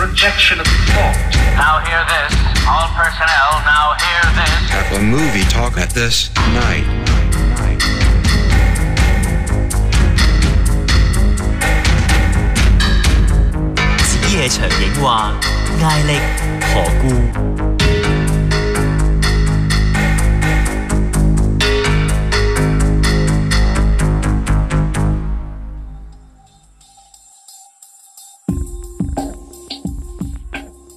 projection of thought. Now hear this. All personnel now hear this. Have a movie talk at this night. 子夜长影话：艾力何故？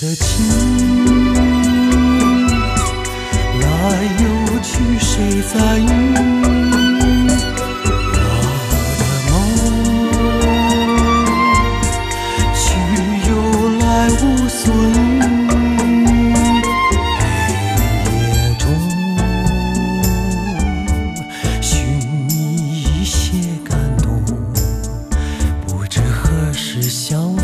的情来又去，谁在意？我的梦。去又来，无所依。黑夜中寻觅一些感动，不知何时相。